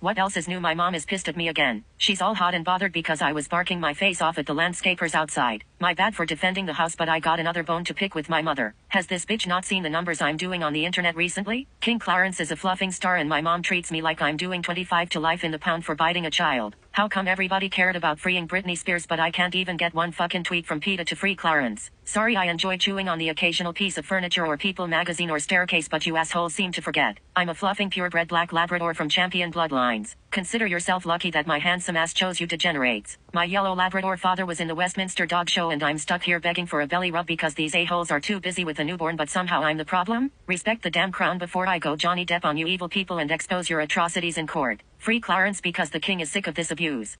What else is new? My mom is pissed at me again. She's all hot and bothered because I was barking my face off at the landscapers outside. My bad for defending the house, but I got another bone to pick with my mother. Has this bitch not seen the numbers I'm doing on the internet recently? King Clarence is a fluffing star and my mom treats me like I'm doing 25 to life in the pound for biting a child. How come everybody cared about freeing Britney Spears but I can't even get one fucking tweet from PETA to free Clarence? Sorry I enjoy chewing on the occasional piece of furniture or People magazine or staircase but you assholes seem to forget. I'm a fluffing purebred black Labrador from champion bloodlines. Consider yourself lucky that my handsome ass chose you degenerates. My yellow Labrador father was in the Westminster Dog Show and I'm stuck here begging for a belly rub because these a-holes are too busy with a newborn but somehow I'm the problem? Respect the damn crown before I go Johnny Depp on you evil people and expose your atrocities in court. Free Clarence because the king is sick of this abuse.